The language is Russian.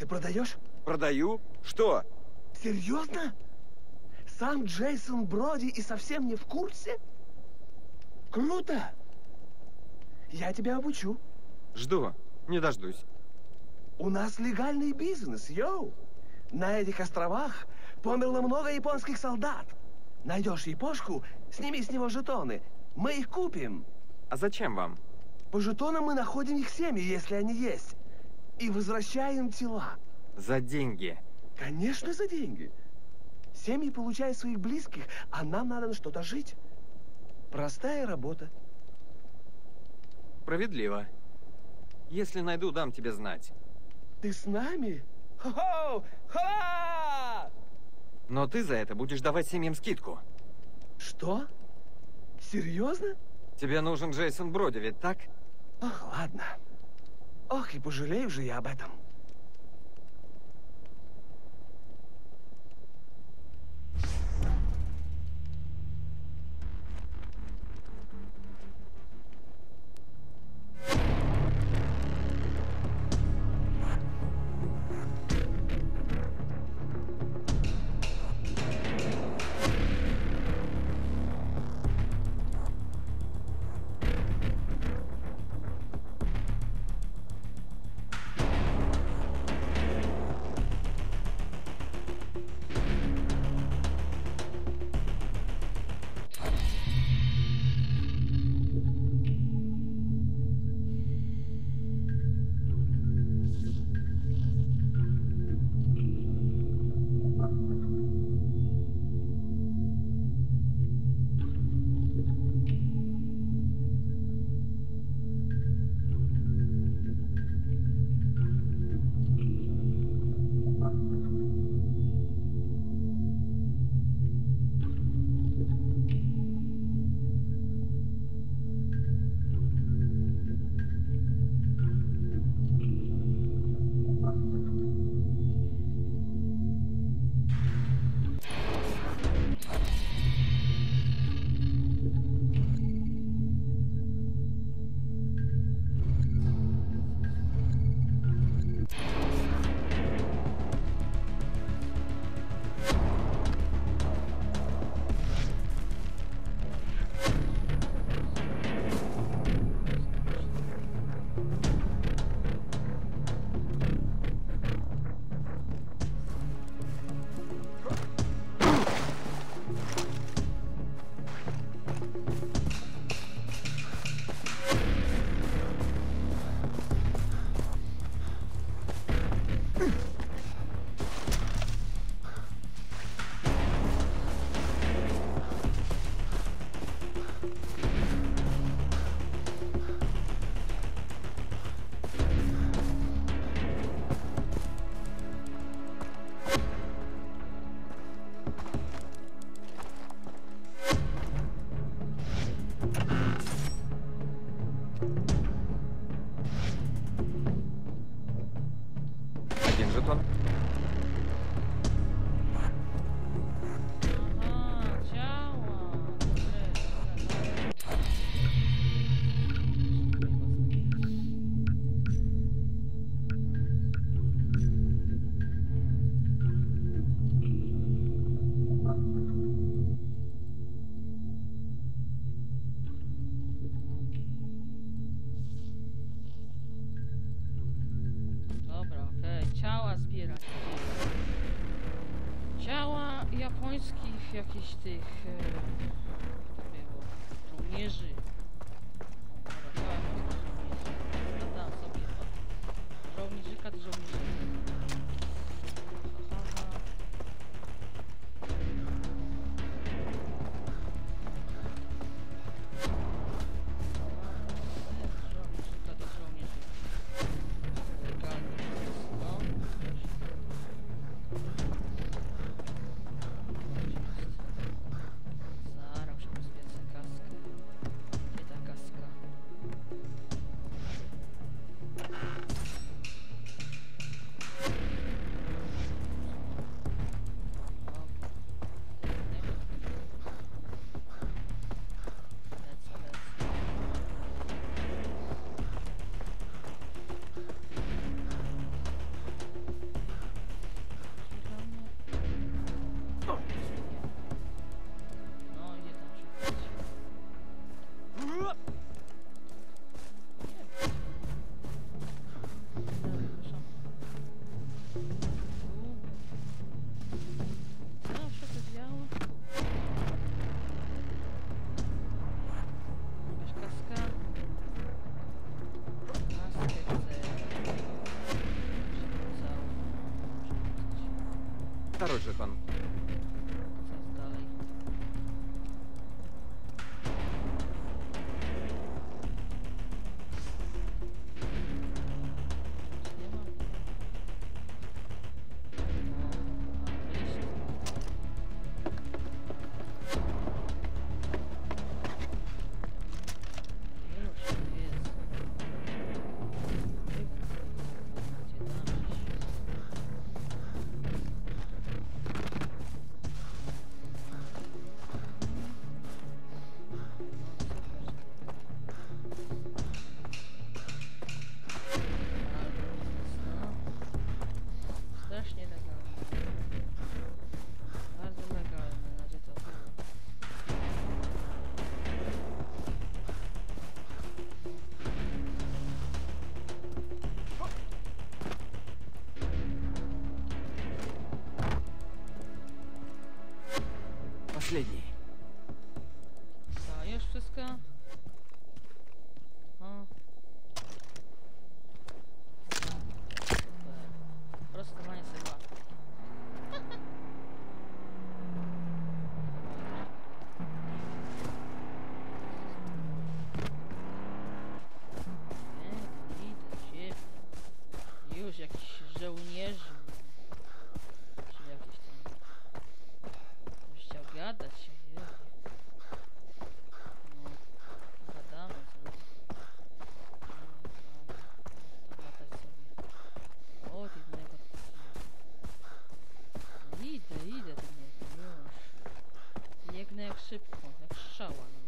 Ты продаешь? продаю? Что? Серьезно? Сам Джейсон Броди и совсем не в курсе? Круто! Я тебя обучу. Жду. Не дождусь. У нас легальный бизнес, йоу! На этих островах померло много японских солдат. Найдешь япошку, сними с него жетоны. Мы их купим. А зачем вам? По жетонам мы находим их семьи, если они есть. И возвращаем тела. За деньги. Конечно, за деньги. Семьи получают своих близких, а нам надо на что-то жить. Простая работа. Справедливо. Если найду, дам тебе знать. Ты с нами? Хо-хо! Ха! Но ты за это будешь давать семьям скидку. Что? Серьезно? Тебе нужен Джейсон Броди, ведь так? Ох, ладно. Ох, и пожалею же я об этом. jakichś tych... E, żołnierzy. второй жетон. śledni. Dajesz wszystko? O. Prostowanie sobie łatwiej. Już jakiś żołnierz бригада, чем Їдь, да їдь, а ти не знаєш. Як не як шибко, як шалано.